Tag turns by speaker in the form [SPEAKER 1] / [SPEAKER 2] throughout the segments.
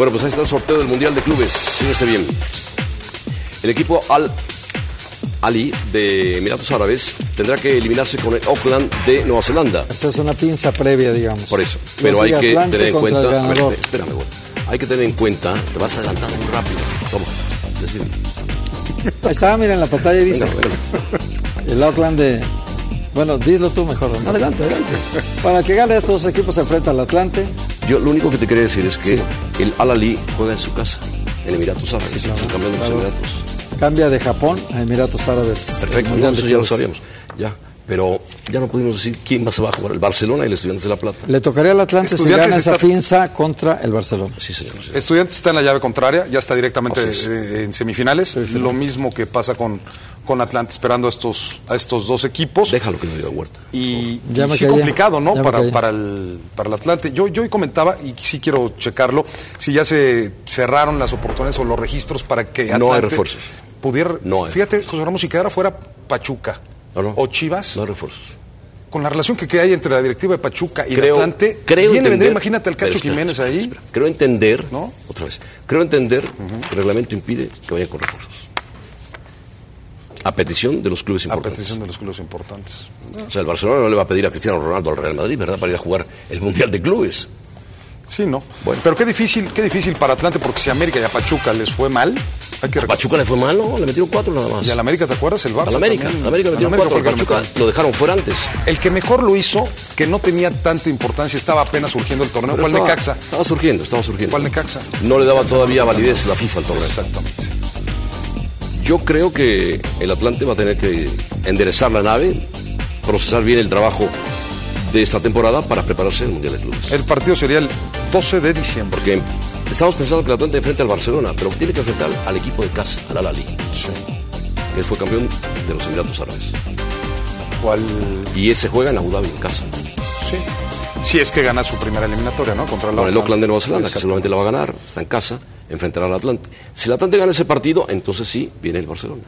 [SPEAKER 1] Bueno, pues ahí está el sorteo del Mundial de Clubes. Fíjense bien. El equipo Al Ali de Emiratos Árabes tendrá que eliminarse con el Auckland de Nueva Zelanda.
[SPEAKER 2] Esa es una pinza previa, digamos.
[SPEAKER 1] Por eso. Pero hay que
[SPEAKER 2] Atlante
[SPEAKER 1] tener en cuenta. a ver, espérame, güey. Hay que tener en cuenta. Te vas adelantando muy rápido. Toma.
[SPEAKER 2] Ahí está, mira en la pantalla dice.
[SPEAKER 1] Venga.
[SPEAKER 2] El Auckland de. Bueno, dilo tú mejor.
[SPEAKER 1] Adelante, adelante.
[SPEAKER 2] Para que gane estos equipos se enfrenta al Atlante.
[SPEAKER 1] Yo lo único que te quería decir es que
[SPEAKER 2] Sí.
[SPEAKER 1] el Al Ali juega en su casa, en Emiratos Árabes. es el campeón de los
[SPEAKER 2] claro.
[SPEAKER 1] Emiratos.
[SPEAKER 2] Cambia de Japón a Emiratos Árabes.
[SPEAKER 1] Perfecto, no, eso ya lo sabíamos. Ya. Pero ya no pudimos decir quién más va a jugar, el Barcelona y el Estudiantes de La Plata.
[SPEAKER 2] Le tocaría al Atlante si
[SPEAKER 3] Estudiantes
[SPEAKER 2] gana esa
[SPEAKER 3] está-
[SPEAKER 2] pinza contra el Barcelona.
[SPEAKER 1] Sí, señor. sí.
[SPEAKER 3] Estudiantes está en la llave contraria, ya está directamente eh, en semifinales. Lo mismo que pasa con, con Atlante, esperando a estos, a estos dos equipos.
[SPEAKER 1] Déjalo que lo diga Huerta.
[SPEAKER 3] Y,
[SPEAKER 2] Ya
[SPEAKER 3] y
[SPEAKER 2] me
[SPEAKER 3] sí
[SPEAKER 2] callé.
[SPEAKER 3] complicado, ¿no?
[SPEAKER 2] Ya me
[SPEAKER 3] Para, para, el, para el Atlante. Yo, yo hoy comentaba, y sí quiero checarlo, si ya se cerraron las oportunidades o los registros para que Atlante
[SPEAKER 1] No hay refuerzos.
[SPEAKER 3] pudiera...
[SPEAKER 1] No hay.
[SPEAKER 3] Fíjate, José Ramos, si quedara fuera Pachuca
[SPEAKER 1] No, no.
[SPEAKER 3] o Chivas,
[SPEAKER 1] No refuerzos.
[SPEAKER 3] con la relación que, que hay entre la directiva de Pachuca y
[SPEAKER 1] Creo,
[SPEAKER 3] el Atlante,
[SPEAKER 1] creo
[SPEAKER 3] viene,
[SPEAKER 1] entender,
[SPEAKER 3] imagínate al Cacho
[SPEAKER 1] espera,
[SPEAKER 3] Jiménez
[SPEAKER 1] espera,
[SPEAKER 3] ahí.
[SPEAKER 1] espera. Creo entender,
[SPEAKER 3] ¿No?
[SPEAKER 1] otra vez, creo entender que el reglamento impide que vayan con refuerzos. A petición de los clubes
[SPEAKER 3] A
[SPEAKER 1] importantes.
[SPEAKER 3] petición de los clubes importantes.
[SPEAKER 1] O sea, el Barcelona no le va a pedir a Cristiano Ronaldo al Real Madrid, ¿verdad? Para ir a jugar el Mundial de Clubes.
[SPEAKER 3] Sí, ¿no?
[SPEAKER 1] Bueno.
[SPEAKER 3] Pero qué difícil, qué difícil para Atlante, porque si a América y a Pachuca les fue mal, hay que
[SPEAKER 1] A Pachuca le fue mal, ¿no? Le metieron cuatro nada más.
[SPEAKER 3] Y al América, ¿te acuerdas? El Barça.
[SPEAKER 1] Al América.
[SPEAKER 3] también.
[SPEAKER 1] América metieron
[SPEAKER 3] América
[SPEAKER 1] cuatro.
[SPEAKER 3] el
[SPEAKER 1] Pachuca
[SPEAKER 3] lo
[SPEAKER 1] lo dejaron fuera antes.
[SPEAKER 3] El que mejor lo hizo, que no tenía tanta importancia, estaba apenas surgiendo el torneo,
[SPEAKER 1] Pero
[SPEAKER 3] fue el
[SPEAKER 1] estaba,
[SPEAKER 3] Necaxa.
[SPEAKER 1] Estaba surgiendo, estaba surgiendo.
[SPEAKER 3] Fue el Necaxa.
[SPEAKER 1] No le daba todavía validez la FIFA al torneo.
[SPEAKER 3] Exactamente.
[SPEAKER 1] Yo creo que el Atlante va a tener que enderezar la nave, procesar bien el trabajo de esta temporada para prepararse al Mundial de Clubes.
[SPEAKER 3] El partido sería el 12 de diciembre.
[SPEAKER 1] Porque estamos pensando que el Atlante enfrenta al Barcelona, pero tiene que enfrentar al equipo de casa, al Al-Ali, que fue campeón de los Emiratos Árabes.
[SPEAKER 3] ¿Cuál?
[SPEAKER 1] Y ese juega en Abu Dhabi, en casa,
[SPEAKER 3] Sí. Si es que gana su primera eliminatoria, ¿no? Contra
[SPEAKER 1] con el Auckland de Nueva Zelanda, que seguramente la va a ganar, está en casa, enfrentará al Atlante. Si el Atlante gana ese partido, entonces sí, viene el Barcelona.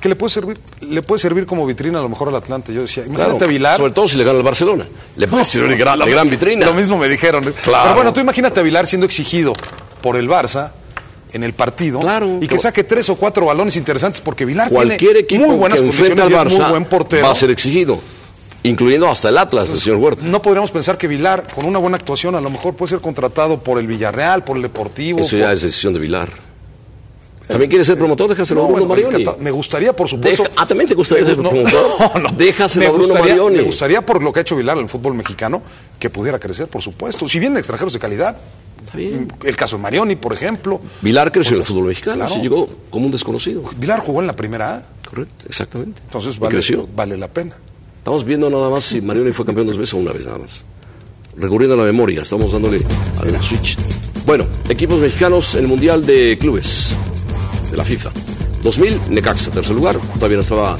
[SPEAKER 3] Que le puede servir, le puede servir como vitrina a lo mejor al Atlante. Yo decía, imagínate
[SPEAKER 1] Claro,
[SPEAKER 3] a Vilar.
[SPEAKER 1] sobre todo si le gana al Barcelona. Le puede servir de gran, gran vitrina.
[SPEAKER 3] Lo mismo me dijeron.
[SPEAKER 1] Claro.
[SPEAKER 3] Pero bueno, tú imagínate a Vilar siendo exigido por el Barça en el partido
[SPEAKER 1] Claro.
[SPEAKER 3] y que saque tres o cuatro balones interesantes porque Vilar
[SPEAKER 1] Cualquier
[SPEAKER 3] tiene
[SPEAKER 1] equipo
[SPEAKER 3] muy buenas
[SPEAKER 1] que
[SPEAKER 3] condiciones
[SPEAKER 1] al
[SPEAKER 3] y es
[SPEAKER 1] Barça
[SPEAKER 3] muy buen portero.
[SPEAKER 1] va a ser exigido, incluyendo hasta el Atlas, el señor Huerta.
[SPEAKER 3] No podríamos pensar que Vilar, con una buena actuación, a lo mejor puede ser contratado por el Villarreal, por el Deportivo.
[SPEAKER 1] Eso ya
[SPEAKER 3] por-
[SPEAKER 1] es decisión de Vilar. ¿También quiere ser promotor? Déjaselo
[SPEAKER 3] No,
[SPEAKER 1] a Bruno
[SPEAKER 3] bueno,
[SPEAKER 1] Marioni.
[SPEAKER 3] Me gustaría, por supuesto.
[SPEAKER 1] Deja- ah, ¿también te gustaría ser
[SPEAKER 3] gu-
[SPEAKER 1] promotor? Déjaselo
[SPEAKER 3] me
[SPEAKER 1] a Bruno
[SPEAKER 3] gustaría,
[SPEAKER 1] Marioni.
[SPEAKER 3] Me gustaría, por lo que ha hecho Vilar en el fútbol mexicano, que pudiera crecer, por supuesto. Si vienen extranjeros de calidad.
[SPEAKER 1] Está bien.
[SPEAKER 3] El caso de Marioni, por ejemplo.
[SPEAKER 1] Vilar creció en el fútbol mexicano,
[SPEAKER 3] Claro.
[SPEAKER 1] sí llegó como un desconocido.
[SPEAKER 3] Vilar jugó en la primera A,
[SPEAKER 1] Correcto, exactamente.
[SPEAKER 3] entonces vale,
[SPEAKER 1] creció.
[SPEAKER 3] vale la pena.
[SPEAKER 1] Estamos viendo nada más si Marioni fue campeón dos veces o una vez nada más. Recurriendo a la memoria, estamos dándole al switch. Bueno, equipos mexicanos en el Mundial de Clubes de la FIFA. 2000, Necaxa, tercer lugar. Todavía no estaba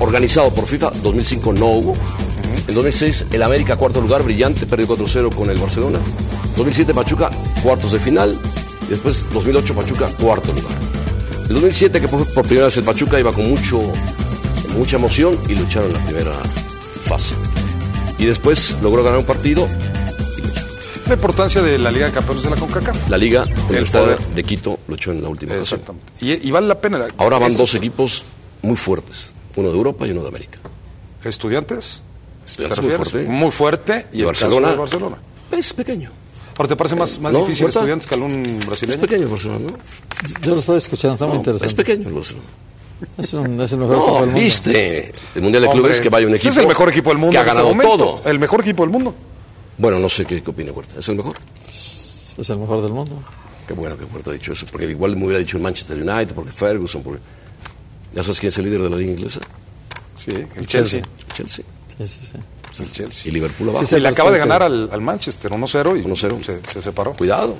[SPEAKER 1] organizado por FIFA. 2005 no hubo. En 2006, el América, cuarto lugar, brillante, perdió 4-0 con el Barcelona. 2007, Pachuca, cuartos de final. Y después, 2008, Pachuca, cuarto lugar. El 2007, que por, por primera vez el Pachuca iba con mucho, mucha emoción y lucharon en la primera fase. Y después logró ganar un partido.
[SPEAKER 3] La importancia de la Liga de Campeones de la CONCACAF.
[SPEAKER 1] La Liga Universitaria
[SPEAKER 3] poder.
[SPEAKER 1] de Quito luchó en la última ocasión.
[SPEAKER 3] Exactamente. Y, y vale la pena.
[SPEAKER 1] Ahora van
[SPEAKER 3] Es-
[SPEAKER 1] dos equipos muy fuertes, uno de Europa y uno de América.
[SPEAKER 3] ¿Estudiantes?
[SPEAKER 1] Estudiantes
[SPEAKER 3] ¿Te
[SPEAKER 1] muy fuerte.
[SPEAKER 3] Muy fuerte. Y,
[SPEAKER 1] Y
[SPEAKER 3] el
[SPEAKER 1] Barcelona.
[SPEAKER 3] caso de Barcelona.
[SPEAKER 1] Es pequeño.
[SPEAKER 3] Ahora, ¿te parece más, más
[SPEAKER 1] No,
[SPEAKER 3] difícil. Estudiantes que algún
[SPEAKER 1] Es
[SPEAKER 3] brasileño?
[SPEAKER 1] pequeño el Barcelona, ¿no?
[SPEAKER 2] Yo lo estoy escuchando, está muy
[SPEAKER 1] No,
[SPEAKER 2] interesante.
[SPEAKER 1] es pequeño el Barcelona.
[SPEAKER 2] Es, un- es el mejor equipo del mundo.
[SPEAKER 1] viste. El Mundial de
[SPEAKER 3] Hombre,
[SPEAKER 1] Clubes que vaya un equipo.
[SPEAKER 3] Es el mejor equipo del mundo
[SPEAKER 1] Que ha
[SPEAKER 3] este
[SPEAKER 1] ganado
[SPEAKER 3] momento.
[SPEAKER 1] todo.
[SPEAKER 3] El mejor equipo del mundo.
[SPEAKER 1] Bueno, no sé qué, qué opina Huerta. ¿Es el mejor?
[SPEAKER 2] Es el mejor del mundo.
[SPEAKER 1] Qué bueno que Huerta ha dicho eso. Porque igual me hubiera dicho el Manchester United, porque Ferguson, porque. ¿Ya sabes quién es el líder de la liga inglesa?
[SPEAKER 3] Sí, el
[SPEAKER 2] Chelsea.
[SPEAKER 3] Chelsea.
[SPEAKER 1] Chelsea.
[SPEAKER 2] Sí, sí, sí.
[SPEAKER 3] El Chelsea.
[SPEAKER 1] Y Liverpool abajo.
[SPEAKER 2] Sí, se
[SPEAKER 3] Y le acaba de ganar al, al Manchester 1-0 y
[SPEAKER 1] 1-0.
[SPEAKER 3] Se, se separó.
[SPEAKER 1] Cuidado.